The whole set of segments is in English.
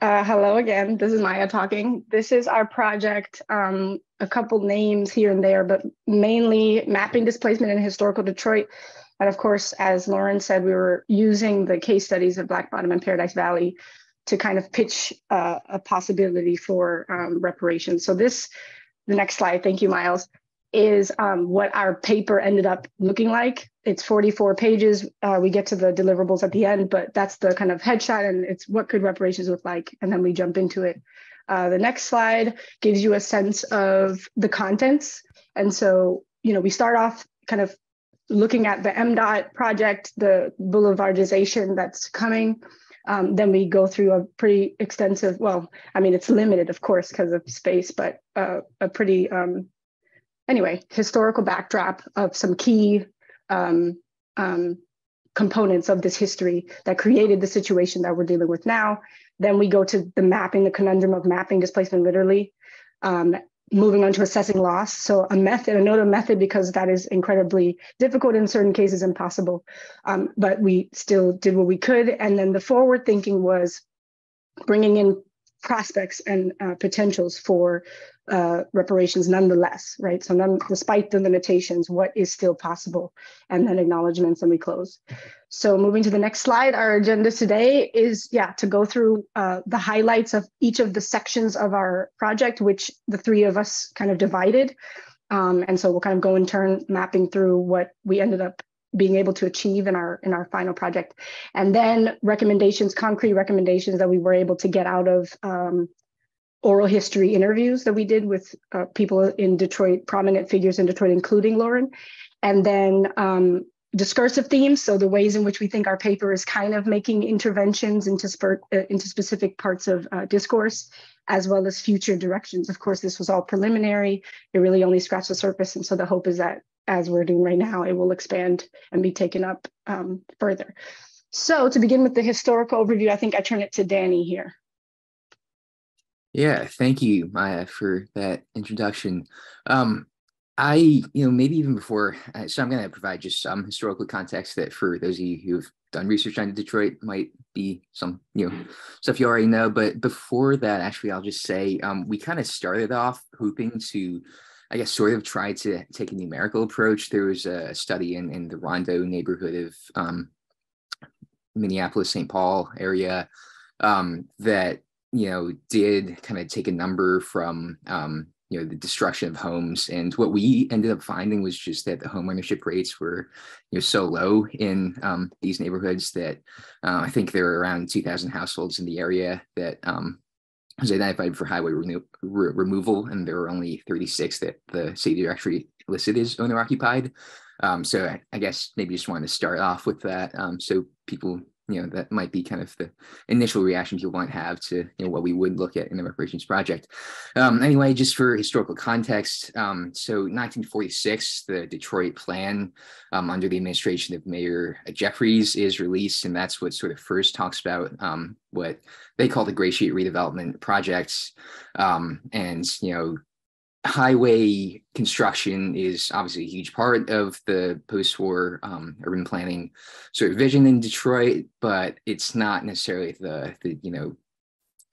Uh, hello again. This is Maya talking. This is our project. Um, a couple names here and there, but mainly mapping displacement in historical Detroit. And of course, as Lauren said, we were using the case studies of Black Bottom and Paradise Valley to kind of pitch uh, a possibility for um, reparations. So this, the next slide, thank you, Myles, is um, what our paper ended up looking like. It's 44 pages. Uh, we get to the deliverables at the end, but that's the kind of headshot and it's what could reparations look like? And then we jump into it. Uh, the next slide gives you a sense of the contents. And so, you know, we start off kind of looking at the MDOT project, the boulevardization that's coming. Um, then we go through a pretty extensive, well, I mean, it's limited, of course, because of space, but uh, a pretty, um, anyway, historical backdrop of some key um, um, components of this history that created the situation that we're dealing with now. Then we go to the mapping, the conundrum of mapping displacement literally. Um, moving on to assessing loss. So a method, another method, because that is incredibly difficult in certain cases, impossible. Um, but we still did what we could. And then the forward thinking was bringing in prospects and uh, potentials for uh, reparations nonetheless, right? So none, despite the limitations, what is still possible? And then acknowledgements and we close. So moving to the next slide, our agenda today is, yeah, to go through uh, the highlights of each of the sections of our project, which the three of us kind of divided. Um, and so we'll kind of go in turn mapping through what we ended up being able to achieve in our in our final project. And then recommendations concrete recommendations that we were able to get out of um, oral history interviews that we did with uh, people in detroit prominent figures in detroit including lauren. And then um, discursive themes so the ways in which we think our paper is kind of making interventions into, spur, uh, into specific parts of uh, discourse as well as future directions. Of course this was all preliminary. It really only scratched the surface and so the hope is that as we're doing right now, it will expand and be taken up um, further. So to begin with the historical overview, I think I turn it to Danny here. Yeah, thank you, Maya, for that introduction. Um, I, you know, maybe even before, so I'm going to provide just some historical context that for those of you who've done research on Detroit might be some, you know, stuff you already know. But before that, actually, I'll just say um, we kind of started off hoping to I guess, sort of tried to take a numerical approach. There was a study in, in the Rondo neighborhood of um, Minneapolis, St. Paul area um, that, you know, did kind of take a number from, um, you know, the destruction of homes. And what we ended up finding was just that the home ownership rates were, you know, so low in um, these neighborhoods that uh, I think there were around 2,000 households in the area that um, was identified for highway re- removal, and there were only 36 that the city actually listed as owner occupied. Um, so I, I, guess maybe just wanted to start off with that, um, so people you know that might be kind of the initial reactions you might have to you know what we would look at in the reparations project. Um, anyway just for historical context um, so 1946 the detroit plan um, under the administration of mayor jeffries is released and that's what sort of first talks about um, what they call the Gratiot redevelopment projects. Um, and you know highway construction is obviously a huge part of the post-war um, urban planning sort of vision in Detroit, but it's not necessarily the, the you know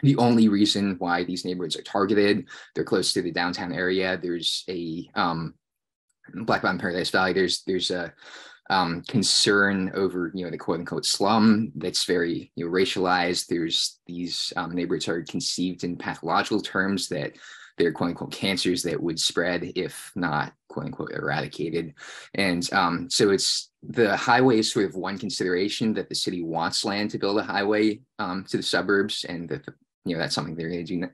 the only reason why these neighborhoods are targeted. They're close to the downtown area. There's a um, Black Bottom Paradise Valley. There's there's a um, concern over you know the quote unquote slum that's very you know racialized. There's these um, neighborhoods are conceived in pathological terms that they're quote unquote cancers that would spread if not quote unquote eradicated. And um, so it's the highway is sort of one consideration that the city wants land to build a highway um, to the suburbs, and that the, you know that's something they're going to do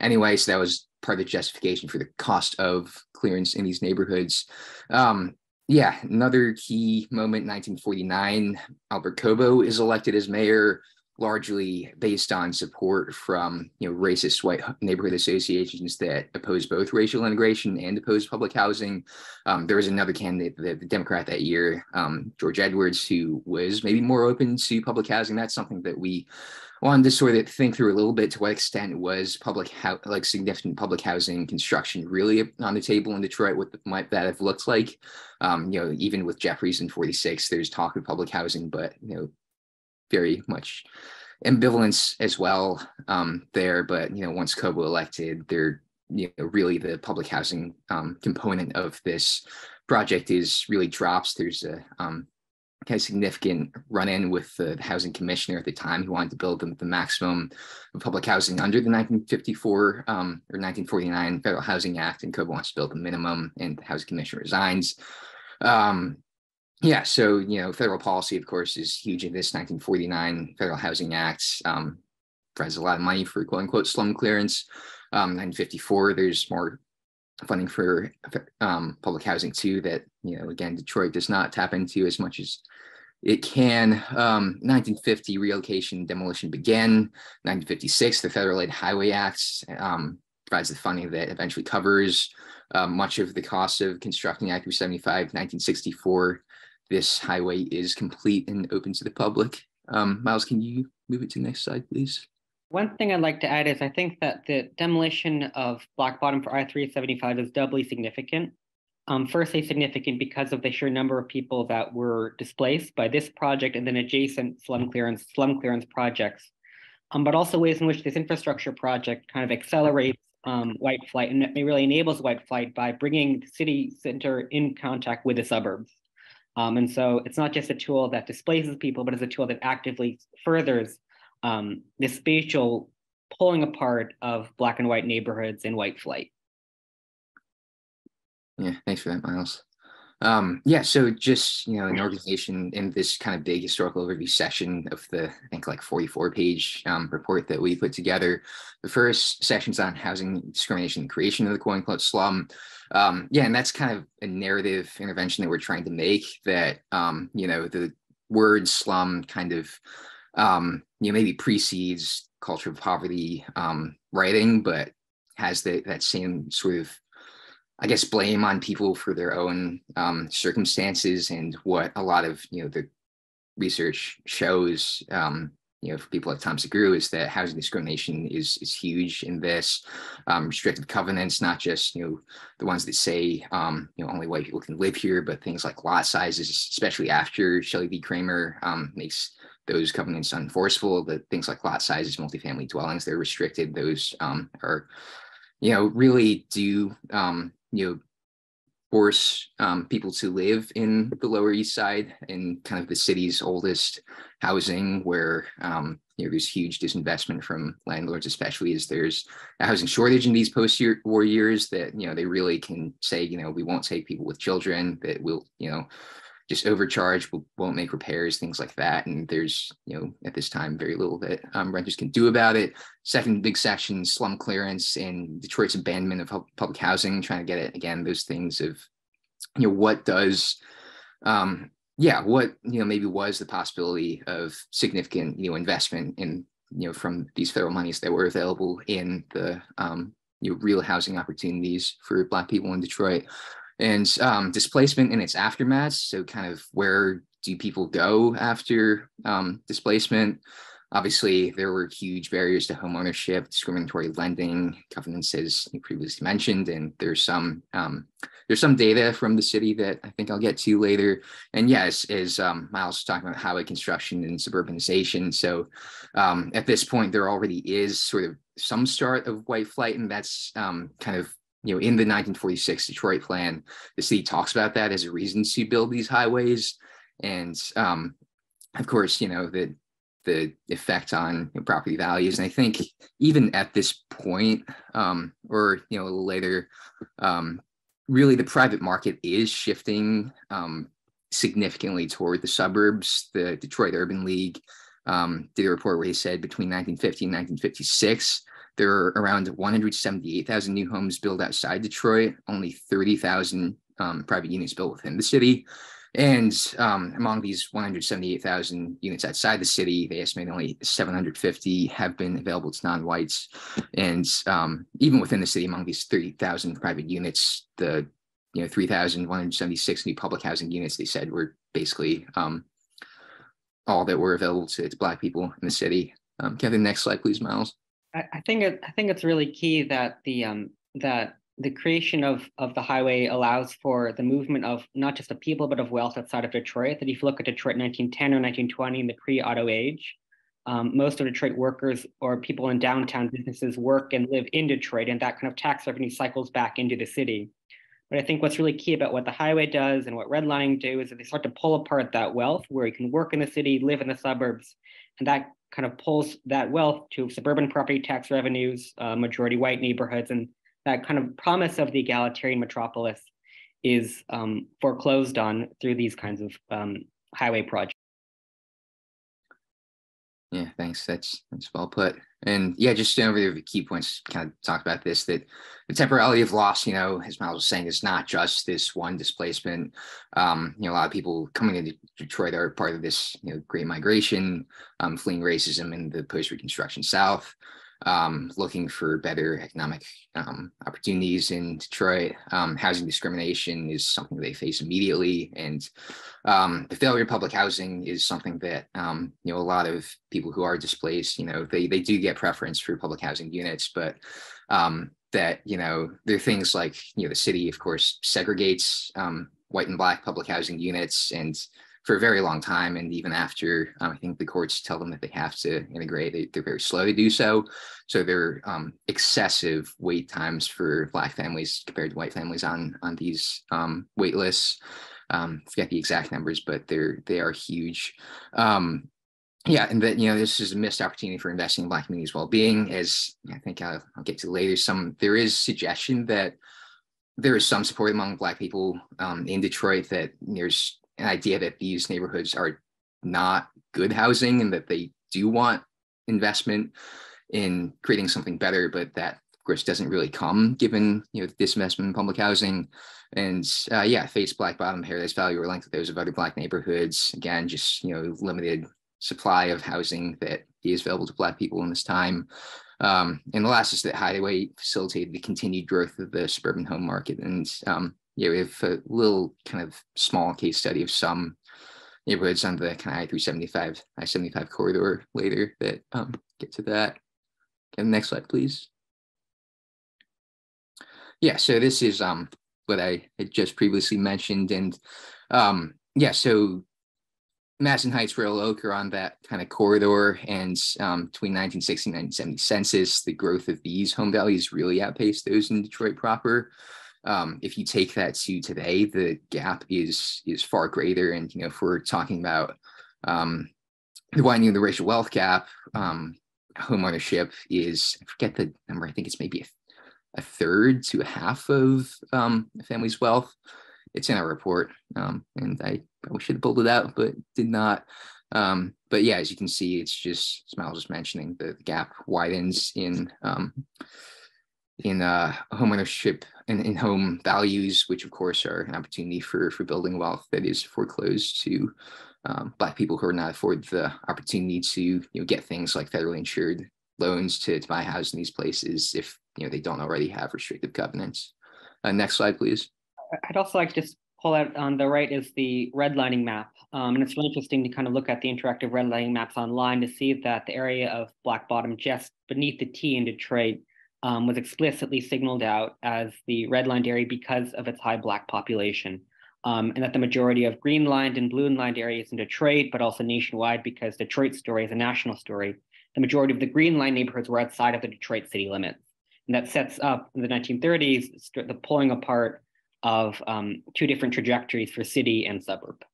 anyway. So that was part of the justification for the cost of clearance in these neighborhoods. Um, yeah, another key moment, 1949, Albert Cobo is elected as mayor largely based on support from you know racist white neighborhood associations that oppose both racial integration and oppose public housing. Um, there was another candidate, the, the Democrat that year, um, George Edwards, who was maybe more open to public housing. That's something that we wanted to sort of think through a little bit to what extent was public ho- like significant public housing construction really on the table in Detroit what might that have looked like um, you know even with Jeffries in 46 there's talk of public housing but you know very much ambivalence as well um, there. But you know, once Cobo elected, they're you know really the public housing um, component of this project is really drops. There's a um, kind of significant run-in with the housing commissioner at the time who wanted to build the, the maximum of public housing under the 1954 um, or 1949 Federal Housing Act, and Cobo wants to build the minimum, and the housing commissioner resigns. Um, yeah, so you know, federal policy, of course, is huge in this 1949 Federal Housing Act. Um, provides a lot of money for quote unquote slum clearance. Um, 1954, there's more funding for um, public housing too that you know again Detroit does not tap into as much as it can. Um, 1950 relocation demolition began. 1956 the Federal Aid Highway Act um, provides the funding that eventually covers uh, much of the cost of constructing I-375. 1964 this highway is complete and open to the public. Um, Myles, can you move it to the next slide, please? One thing I'd like to add is I think that the demolition of Black Bottom for I-375 is doubly significant. Um, firstly, significant because of the sheer number of people that were displaced by this project and then adjacent slum clearance, slum clearance projects, um, but also ways in which this infrastructure project kind of accelerates um, white flight and really enables white flight by bringing the city center in contact with the suburbs. Um, and so it's not just a tool that displaces people, but it's a tool that actively furthers um, the spatial pulling apart of black and white neighborhoods and white flight. Yeah, thanks for that, Myles. Um, yeah, so just you know, an organization in this kind of big historical overview session of the I think like 44 page um, report that we put together. The first section's on housing discrimination creation of the quote unquote slum. Um, yeah, and that's kind of a narrative intervention that we're trying to make that um, you know, the word slum kind of um, you know, maybe precedes culture of poverty um, writing, but has the, that same sort of I guess blame on people for their own um, circumstances and what a lot of you know the research shows um, you know for people like Tom Sugrue is that housing discrimination is is huge in this um, restrictive covenants, not just you know the ones that say um, you know only white people can live here, but things like lot sizes, especially after Shelley v. Kraemer um, makes those covenants unenforceable. That things like lot sizes, multifamily dwellings, they're restricted. Those um, are you know really do um, you know force um, people to live in the Lower East Side in kind of the city's oldest housing, where um, you know there's huge disinvestment from landlords, especially as there's a housing shortage in these post-war years. That you know they really can say, you know, we won't take people with children. That will, you know, just overcharge, won't make repairs, things like that. And there's, you know, at this time, very little that um, renters can do about it. Second big section, slum clearance and Detroit's abandonment of public housing, trying to get it again, those things of, you know, what does, um, yeah, what, you know, maybe was the possibility of significant, you know, investment in, you know, from these federal monies that were available in the, um, you know, real housing opportunities for Black people in Detroit and um, displacement and its aftermath. So, kind of where do people go after um, displacement? Obviously, there were huge barriers to homeownership, discriminatory lending, covenants, as you previously mentioned, and there's some um, there's some data from the city that I think I'll get to later. And yes, as um, Myles talking about highway construction and suburbanization. So um, at this point, there already is sort of some start of white flight, and that's um, kind of you know, in the 1946 Detroit plan, the city talks about that as a reason to build these highways. And um, of course, you know, the the effect on you know, property values. And I think even at this point, um, or you know, a little later, um, really the private market is shifting um, significantly toward the suburbs. The Detroit Urban League um, did a report where he said between 1950 and 1956, there are around 178,000 new homes built outside Detroit, only 30,000 um, private units built within the city. And um, among these 178,000 units outside the city, they estimate only 750 have been available to non-whites. And um, even within the city, among these 30,000 private units, the you know 3,176 new public housing units they said were basically um, all that were available to, to Black people in the city. Um, can I have the next slide, please, Myles? I, think it, I think it's really key that the um, that the creation of of the highway allows for the movement of not just of people but of wealth outside of Detroit. That if you look at Detroit 1910 or 1920 in the pre-auto age, um, most of Detroit workers or people in downtown businesses work and live in Detroit, and that kind of tax revenue cycles back into the city. But I think what's really key about what the highway does and what redlining do is that they start to pull apart that wealth where you can work in the city, live in the suburbs, and that kind of pulls that wealth to suburban property tax revenues, uh, majority white neighborhoods, and that kind of promise of the egalitarian metropolis is um, foreclosed on through these kinds of um, highway projects. Yeah, thanks. That's that's well put. And yeah, just over the key points, kind of talked about this that the temporality of loss, you know, as Myles was saying, is not just this one displacement. Um, you know, a lot of people coming into Detroit are part of this, you know, great migration, um, fleeing racism in the post-Reconstruction South um, looking for better economic um, opportunities in Detroit. Um, housing discrimination is something they face immediately, and um, the failure of public housing is something that um, you know a lot of people who are displaced, you know, they they do get preference for public housing units, but um, that you know there are things like you know the city, of course, segregates white and black public housing units. And for a very long time. And even after, um, I think the courts tell them that they have to integrate, they, are very slow to do so. So there are um, excessive wait times for Black families compared to white families on on these um, wait lists. Um, forget the exact numbers, but they're they are huge. Um, yeah, and that you know this is a missed opportunity for investing in Black communities' well-being. As I think I'll, I'll get to later, some there is suggestion that there is some support among Black people um, in Detroit that there's an idea that these neighborhoods are not good housing and that they do want investment in creating something better, but that of course doesn't really come given you know disinvestment in public housing. And uh, yeah, face Black Bottom, Paradise Valley were linked to those of other black neighborhoods. Again, just you know limited supply of housing that is available to black people in this time. Um, and the last is that Highway facilitated the continued growth of the suburban home market. And um, yeah, we have a little kind of small case study of some neighborhoods on the kind of I-375, I-75 corridor later that um, get to that. Next slide, please. Yeah, so this is um, what I had just previously mentioned. And um, yeah, so Madison Heights, Royal Oak are on that kind of corridor. And um, between 1960 and 1970 census, the growth of these home values really outpaced those in Detroit proper um, if you take that to today, the gap is is far greater. And you know, if we're talking about um, the widening of the racial wealth gap, um, home ownership is I forget the number. I think it's maybe a, a third to a half of um, a family's wealth. It's in our report, um, and I probably should have pulled it out, but did not. Um, but yeah, as you can see, it's just as Myles was mentioning, the, the gap widens in um, in uh, home ownership and in home values, which of course are an opportunity for for building wealth that is foreclosed to um, Black people who are not afforded the opportunity to you know get things like federally insured loans to, to buy a house in these places if you know they don't already have restrictive covenants. Uh, next slide, please. I'd also like to just pull out on the right is the redlining map. Um, and it's really interesting to kind of look at the interactive redlining maps online to see that the area of Black Bottom just beneath the T in Detroit um, was explicitly signaled out as the redlined area because of its high Black population. Um, and that the majority of green lined and blue lined areas in Detroit, but also nationwide, because Detroit's story is a national story, the majority of the green line neighborhoods were outside of the Detroit city limits. And that sets up in the 1930s the pulling apart of um, two different trajectories for city and suburb.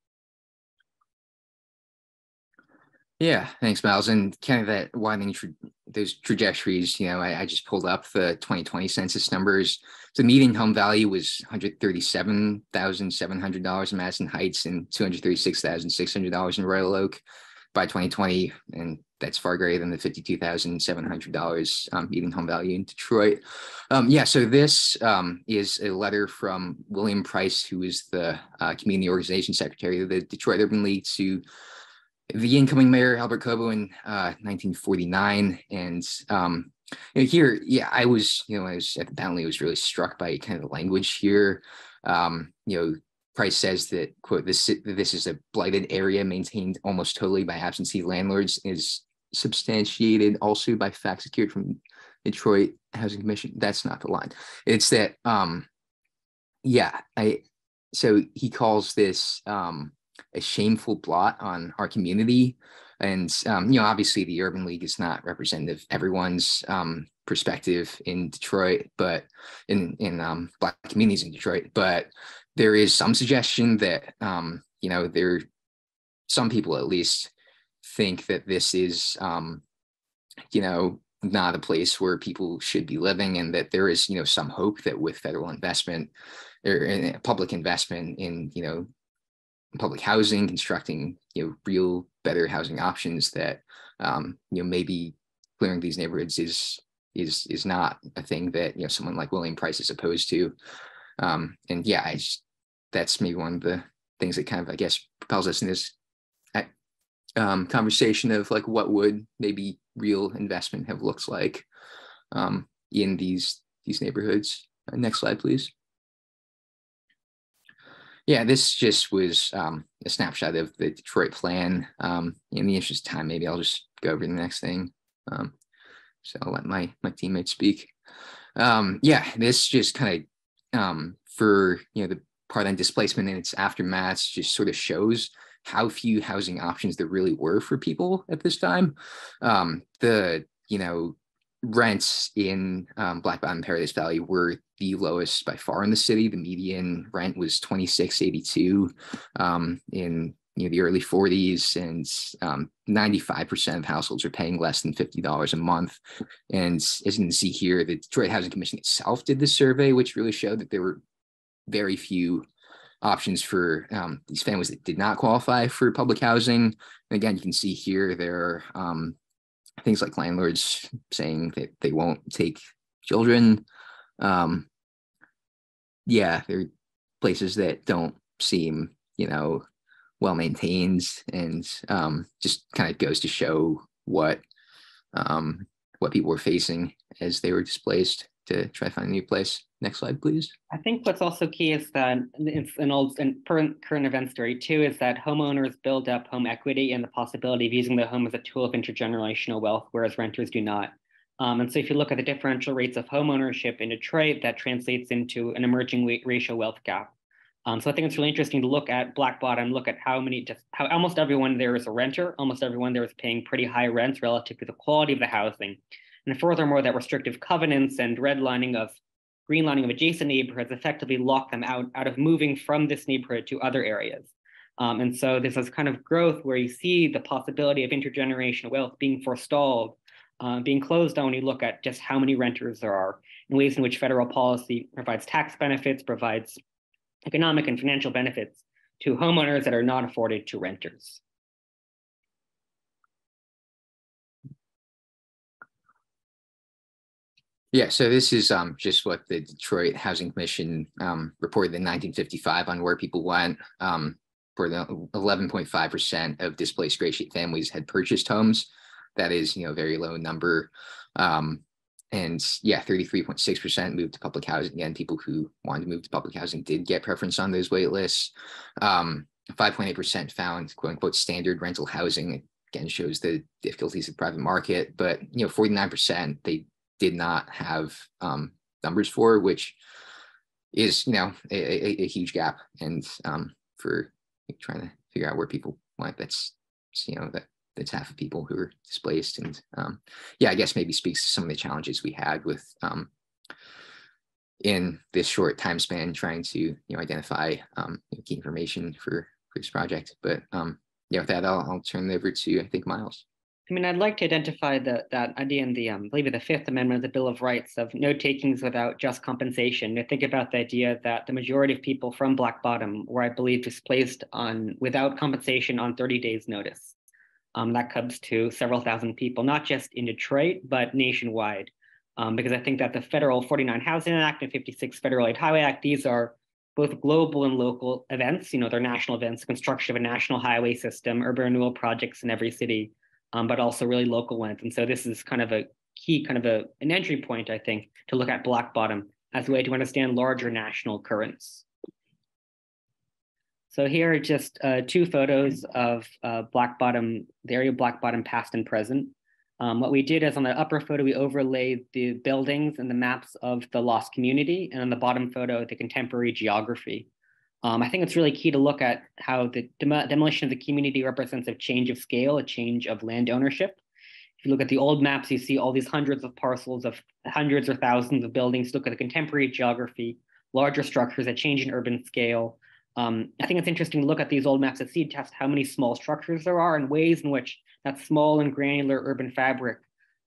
Yeah, thanks, Myles. And kind of that widening tra- those trajectories, you know, I, I, just pulled up the 2020 census numbers. The median home value was $137,700 in Madison Heights and $236,600 in Royal Oak by 2020. And that's far greater than the $52,700 um, median home value in Detroit. Um, yeah, so this um, is a letter from William Price, who is the uh, community organization secretary of the Detroit Urban League, to the incoming mayor Albert Cobo in uh, 1949, and um, you know, here, yeah, I was, you know, I was at the I was really struck by kind of the language here. Um, you know, Price says that quote this this is a blighted area maintained almost totally by absentee landlords is substantiated also by facts secured from Detroit Housing Commission. That's not the line. It's that um yeah, I so he calls this um a shameful blot on our community. and um, you know, obviously, the Urban League is not representative of everyone's um, perspective in Detroit, but in in um, Black communities in Detroit. But there is some suggestion that um, you know there, some people at least think that this is um, you know not a place where people should be living, and that there is you know some hope that with federal investment or uh, public investment in you know public housing, constructing you know real better housing options that um, you know maybe clearing these neighborhoods is is is not a thing that you know someone like William Price is opposed to. Um, and yeah, I just, that's maybe one of the things that kind of I guess propels us in this um, conversation of like what would maybe real investment have looked like um, in these these neighborhoods. Uh, next slide, please. Yeah, this just was um, a snapshot of the Detroit plan. Um, in the interest of time, maybe I'll just go over the next thing. Um, so I'll let my my teammates speak. Um, yeah, this just kind of um, for you know the part on displacement and its aftermath just sort of shows how few housing options there really were for people at this time. Um, the you know rents in Black Bottom Paradise Valley were the lowest by far in the city. The median rent was 2682 um, in you know, the early 40s, and um, 95% of households are paying less than $50 a month. And as you can see here, the Detroit Housing Commission itself did the survey, which really showed that there were very few options for um, these families that did not qualify for public housing. And again, you can see here there are um, things like landlords saying that they won't take children. Um, yeah, there are places that don't seem, you know, well maintained, and um, just kind of goes to show what um, what people were facing as they were displaced to try to find a new place. Next slide, please. I think what's also key is that it's an old and current current event story too is that homeowners build up home equity and the possibility of using the home as a tool of intergenerational wealth, whereas renters do not. Um, and so if you look at the differential rates of homeownership in Detroit, that translates into an emerging racial wealth gap. Um, so I think it's really interesting to look at Black Bottom, look at how many, how almost everyone there is a renter, almost everyone there is paying pretty high rents relative to the quality of the housing. And furthermore, that restrictive covenants and redlining of greenlining of adjacent neighborhoods effectively lock them out, out of moving from this neighborhood to other areas. Um, and so this is kind of growth where you see the possibility of intergenerational wealth being forestalled, uh, being closed down you look at just how many renters there are, and ways in which federal policy provides tax benefits, provides economic and financial benefits to homeowners that are not afforded to renters. Yeah, so this is um, just what the Detroit Housing Commission um, reported in 1955 on where people went. Um, for the 11.5% of displaced Sheet families had purchased homes. That is, you know, very low number. Um, and yeah, 33.6% moved to public housing. Again, people who wanted to move to public housing did get preference on those wait lists. 5.8% um, found quote unquote standard rental housing. Again, shows the difficulties of private market, but you know, 49% they did not have um, numbers for, which is you know a, a, a huge gap. And um, for trying to figure out where people went, that's you know that that's half of people who are displaced. And um, yeah, I guess maybe speaks to some of the challenges we had with um, in this short time span trying to you know identify um, key information for, for this project. But um, yeah, with that, I'll, I'll turn it over to I think Myles. I mean, I'd like to identify the, that idea in the, um, I believe the Fifth Amendment of the Bill of Rights of no takings without just compensation. To think about the idea that the majority of people from Black Bottom were, I believe, displaced on without compensation on 30 days' notice. Um, that comes to several thousand people, not just in Detroit, but nationwide. Um, because I think that the federal 49 Housing Act and 56 Federal Aid Highway Act, these are both global and local events. You know, they're national events, construction of a national highway system, urban renewal projects in every city um, but also really local ones. And so this is kind of a key, kind of a, an entry point, I think, to look at Black Bottom as a way to understand larger national currents. So here are just uh, two photos of uh, Black Bottom, the area of Black Bottom past and present. Um, what we did is on the upper photo, we overlaid the buildings and the maps of the lost community, and on the bottom photo, the contemporary geography. Um, I think it's really key to look at how the dem- demolition of the community represents a change of scale, a change of land ownership. If you look at the old maps, you see all these hundreds of parcels of hundreds or thousands of buildings. Look at the contemporary geography, larger structures that change in urban scale. Um, I think it's interesting to look at these old maps to see just how many small structures there are and ways in which that small and granular urban fabric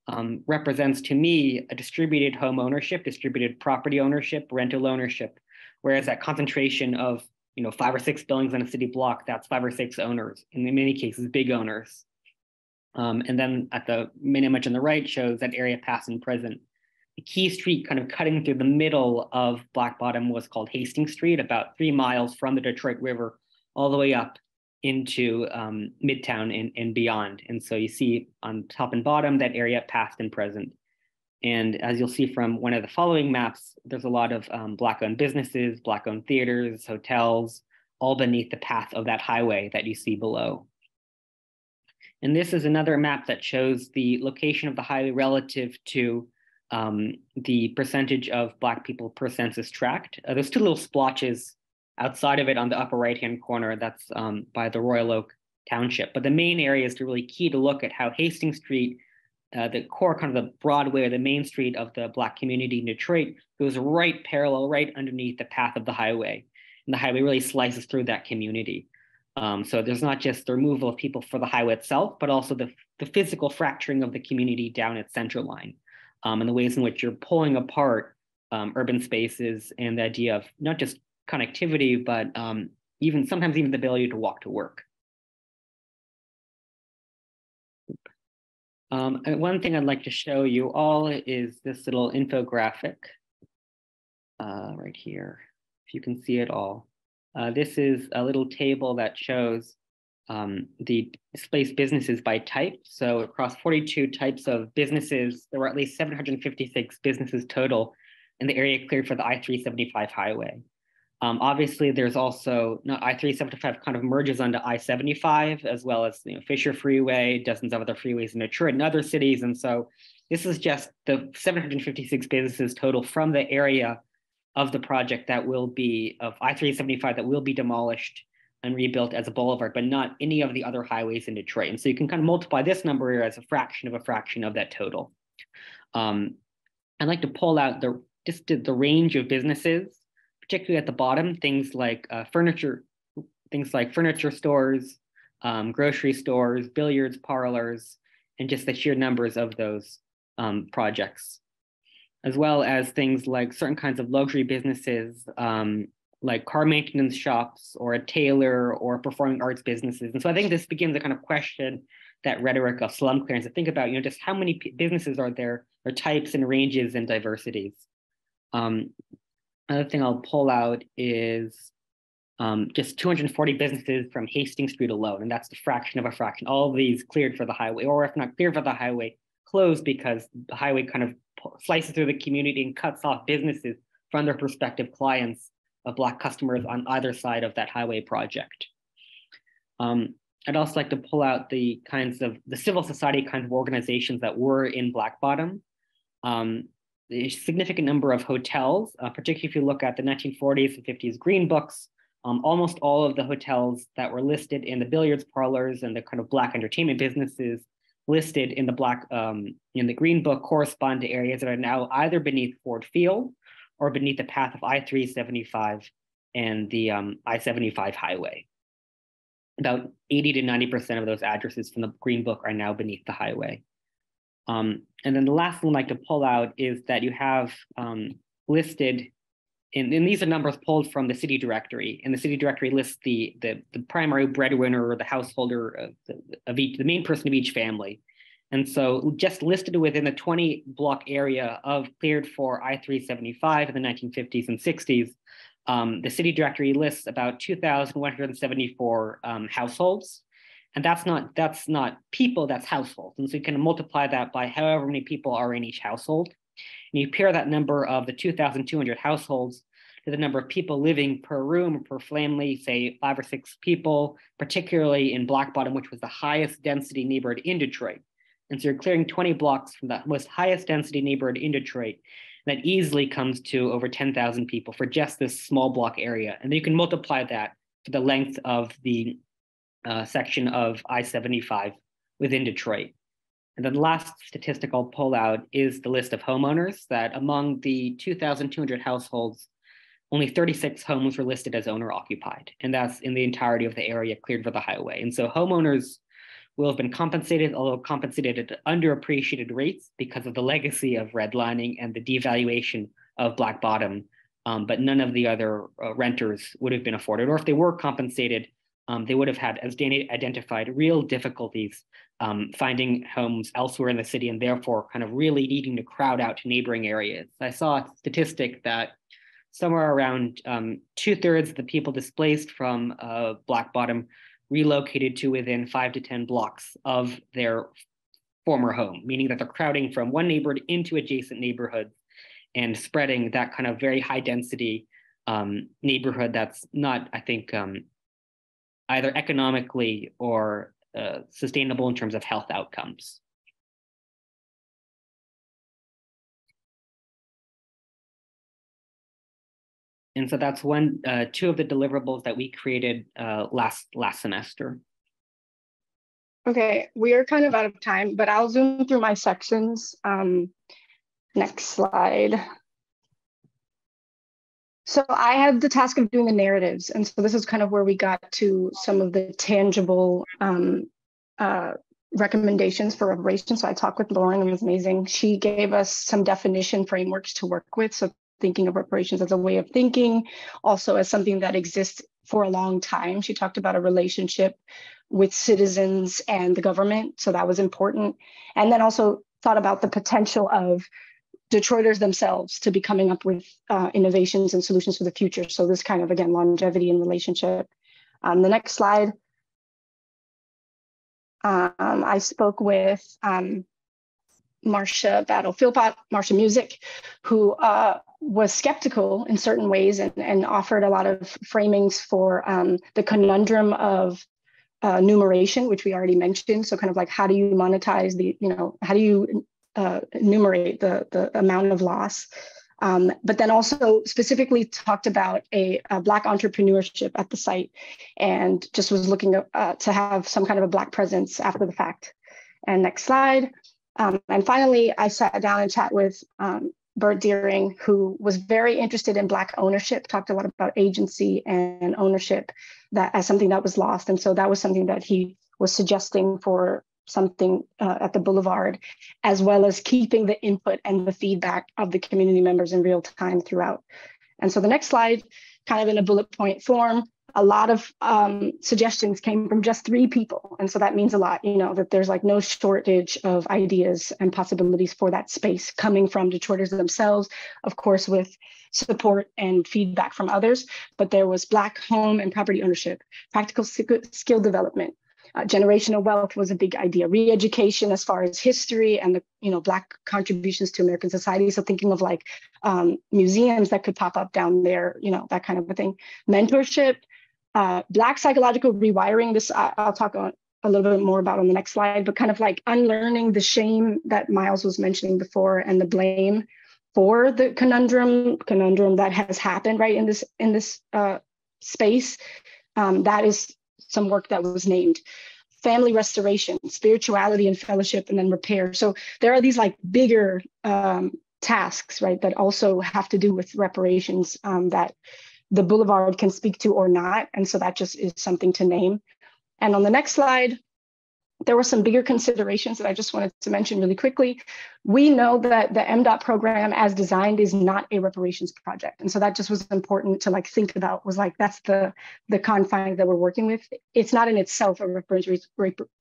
um, represents to me a distributed home ownership, distributed property ownership, rental ownership, whereas that concentration of you know five or six buildings on a city block, that's five or six owners, in many cases big owners. Um, and then at the main image on the right shows that area past and present. Key street kind of cutting through the middle of Black Bottom was called Hastings Street, about three miles from the Detroit River, all the way up into um, Midtown and, and beyond. And so you see on top and bottom that area past and present. And as you'll see from one of the following maps, there's a lot of um, Black-owned businesses, Black-owned theaters, hotels, all beneath the path of that highway that you see below. And this is another map that shows the location of the highway relative to um, the percentage of Black people per census tract. Uh, there's two little splotches outside of it on the upper right-hand corner, that's um, by the Royal Oak Township. But the main area is really key to look at how Hastings Street, uh, the core kind of the Broadway or the main street of the Black community in Detroit, goes right parallel, right underneath the path of the highway. And the highway really slices through that community. Um, so there's not just the removal of people for the highway itself, but also the, the physical fracturing of the community down its center line um, and the ways in which you're pulling apart um, urban spaces and the idea of not just connectivity, but um, even sometimes even the ability to walk to work. Um, one thing I'd like to show you all is this little infographic uh, right here, if you can see it all. Uh, this is a little table that shows um, the displaced businesses by type. So across 42 types of businesses, there were at least 756 businesses total in the area cleared for the I-375 highway. Um, obviously, there's also no, I-375 kind of merges onto I-75 as well as you know, Fisher Freeway, dozens of other freeways in Detroit and other cities. And so this is just the 756 businesses total from the area of the project that will be of I-375 that will be demolished and rebuilt as a boulevard, but not any of the other highways in Detroit. And so you can kind of multiply this number here as a fraction of a fraction of that total. Um, I'd like to pull out the just the range of businesses particularly at the bottom, things like uh, furniture, things like furniture stores, um, grocery stores, billiards parlors, and just the sheer numbers of those um, projects, as well as things like certain kinds of luxury businesses, um, like car maintenance shops or a tailor or performing arts businesses. And so I think this begins a kind of question that rhetoric of slum clearance to think about, you know, just how many businesses are there, or types and ranges and diversities. Um, Another thing I'll pull out is um, just 240 businesses from Hastings Street alone, and that's the fraction of a fraction. All of these cleared for the highway, or if not cleared for the highway, closed because the highway kind of slices through the community and cuts off businesses from their prospective clients of Black customers on either side of that highway project. Um, I'd also like to pull out the kinds of the civil society kinds of organizations that were in Black Bottom. Um, significant number of hotels, uh, particularly if you look at the 1940s and 50s green books, um, almost all of the hotels that were listed in the billiards parlors and the kind of black entertainment businesses listed in the black um, in the green book correspond to areas that are now either beneath Ford Field or beneath the path of I-375 and the um, I-75 highway. About 80 to 90% of those addresses from the green book are now beneath the highway. Um, and then the last one I'd like to pull out is that you have um, listed, and, and, these are numbers pulled from the city directory, and the city directory lists the, the, the primary breadwinner or the householder of, the, of each, the main person of each family. And so just listed within the 20 block area of cleared for I-375 in the 1950s and 60s, um, the city directory lists about 2,174 um, households. And that's not that's not people that's households. And so you can multiply that by however many people are in each household. And you pair that number of the 2200 households to the number of people living per room per family say five or six people particularly in black bottom which was the highest density neighborhood in detroit and so you're clearing 20 blocks from the most highest density neighborhood in detroit That easily comes to over 10,000 people for just this small block area. And then you can multiply that for the length of the uh, section of I-75 within Detroit. And then the last statistical I'll pull out is the list of homeowners that among the 2,200 households, only 36 homes were listed as owner occupied. And that's in the entirety of the area cleared for the highway. And so homeowners will have been compensated, although compensated at underappreciated rates because of the legacy of redlining and the devaluation of Black Bottom. Um, but none of the other uh, renters would have been afforded, or if they were compensated, um, they would have had, as Danny identified, real difficulties um, finding homes elsewhere in the city and therefore kind of really needing to crowd out to neighboring areas. I saw a statistic that somewhere around um, two thirds of the people displaced from uh, Black Bottom relocated to within five to 10 blocks of their former home, meaning that they're crowding from one neighborhood into adjacent neighborhoods and spreading that kind of very high density um, neighborhood that's not, I think, um, either economically or uh, sustainable in terms of health outcomes. And so that's one, uh, two of the deliverables that we created uh, last last semester. Okay, we are kind of out of time, but I'll zoom through my sections. Um, next slide. So I had the task of doing the narratives. And so this is kind of where we got to some of the tangible um, uh, recommendations for reparations. So I talked with Lauren, it was amazing. She gave us some definition frameworks to work with. So thinking of reparations as a way of thinking, also as something that exists for a long time. She talked about a relationship with citizens and the government. So that was important. And then also thought about the potential of Detroiters themselves to be coming up with uh, innovations and solutions for the future. So this kind of, again, longevity and relationship. Um, the next slide. Um, I spoke with um, Marsha Battle Philpot, Marsha Music, who uh, was skeptical in certain ways and, and offered a lot of framings for um, the conundrum of uh, numeration, which we already mentioned. So kind of like how do you monetize the, you know, how do you uh, enumerate the, the amount of loss? Um, but then also specifically talked about a, a, Black entrepreneurship at the site and just was looking uh, to have some kind of a Black presence after the fact. And next slide. Um, and finally, I sat down and chat with um, Bert Dearing, who was very interested in Black ownership, talked a lot about agency and ownership that as something that was lost. And so that was something that he was suggesting for something uh, at the Boulevard, as well as keeping the input and the feedback of the community members in real time throughout. And so the next slide, kind of in a bullet point form, a lot of um, suggestions came from just three people. And so that means a lot, you know, that there's like no shortage of ideas and possibilities for that space coming from Detroiters themselves, of course, with support and feedback from others. But there was Black home and property ownership, practical skill development, uh, generational wealth was a big idea. Re-education as far as history and the you know black contributions to American society. So thinking of like um, museums that could pop up down there, you know that kind of a thing. Mentorship, uh, black psychological rewiring. This I, will talk on, a little bit more about on the next slide, but kind of like unlearning the shame that Myles was mentioning before and the blame for the conundrum conundrum that has happened right in this in this uh, space. Um, that is some work that was named family restoration, spirituality and fellowship, and then repair. So there are these like bigger um, tasks, right, that also have to do with reparations um, that the Boulevard can speak to or not. And so that just is something to name. And on the next slide, there were some bigger considerations that I just wanted to mention really quickly. We know that the MDOT program as designed is not a reparations project. And so that just was important to like think about was like, that's the, the confines that we're working with. It's not in itself a reparations,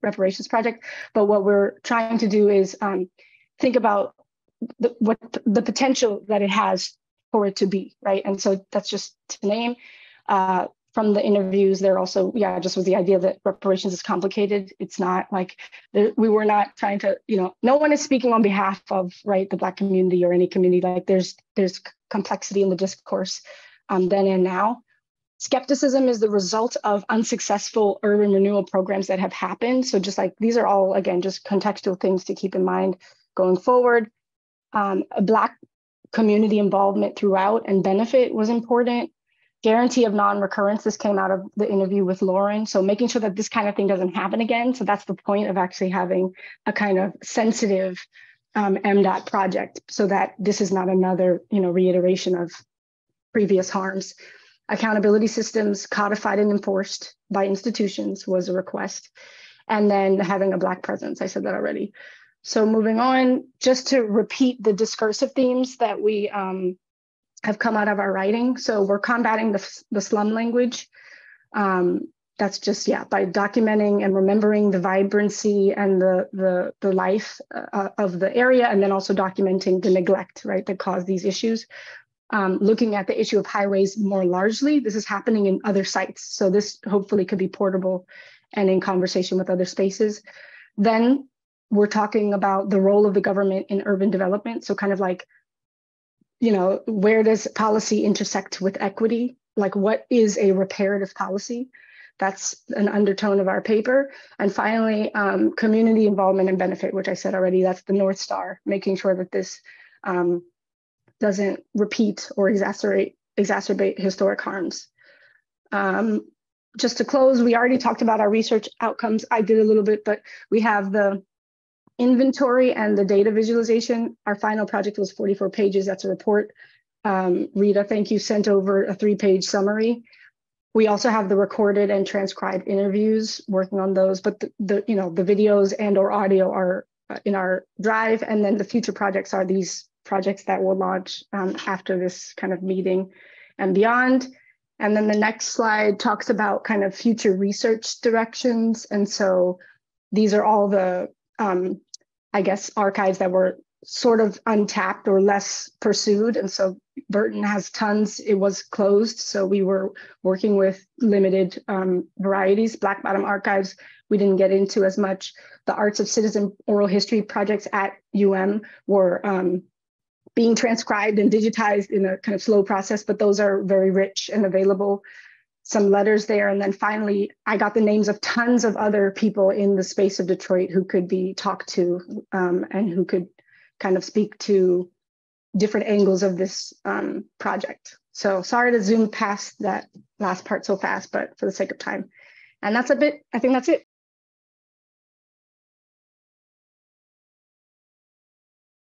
reparations project, but what we're trying to do is um, think about the, what the potential that it has for it to be, right? And so that's just to name. Uh, from the interviews, there also, yeah, just was the idea that reparations is complicated. It's not like we were not trying to, you know, no one is speaking on behalf of right the Black community or any community. Like there's there's complexity in the discourse um, then and now. Skepticism is the result of unsuccessful urban renewal programs that have happened. So just like these are all again just contextual things to keep in mind going forward. Um, a Black community involvement throughout and benefit was important. Guarantee of non-recurrence, this came out of the interview with Lauren. So making sure that this kind of thing doesn't happen again. So that's the point of actually having a kind of sensitive um, MDOT project so that this is not another, you know, reiteration of previous harms. Accountability systems codified and enforced by institutions was a request. And then having a Black presence, I said that already. So moving on, just to repeat the discursive themes that we um, have come out of our writing. So we're combating the, the slum language. Um, that's just, yeah, by documenting and remembering the vibrancy and the, the, the life uh, of the area, and then also documenting the neglect, right, that caused these issues. Um, looking at the issue of highways more largely, this is happening in other sites. So this hopefully could be portable and in conversation with other spaces. Then we're talking about the role of the government in urban development. So kind of like, you know, where does policy intersect with equity? Like what is a reparative policy? That's an undertone of our paper. And finally, um, community involvement and benefit, which I said already, that's the North Star, making sure that this um, doesn't repeat or exacerbate, exacerbate historic harms. Um, just to close, we already talked about our research outcomes. I did a little bit, but we have the inventory and the data visualization. Our final project was 44 pages. That's a report. Um, Rita, thank you, sent over a three-page summary. We also have the recorded and transcribed interviews, working on those, but the, the you know the videos and or audio are uh, in our drive, and then the future projects are these projects that will launch um, after this kind of meeting and beyond. And then the next slide talks about kind of future research directions. And so these are all the um, I guess, archives that were sort of untapped or less pursued. And so Burton has tons, it was closed. So we were working with limited um, varieties. Black Bottom Archives, we didn't get into as much. The Arts of Citizen oral history projects at UM were um, being transcribed and digitized in a kind of slow process, but those are very rich and available some letters there. And then finally, I got the names of tons of other people in the space of Detroit who could be talked to um, and who could kind of speak to different angles of this um, project. So sorry to zoom past that last part so fast, but for the sake of time. And that's a bit, I think that's it.